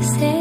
say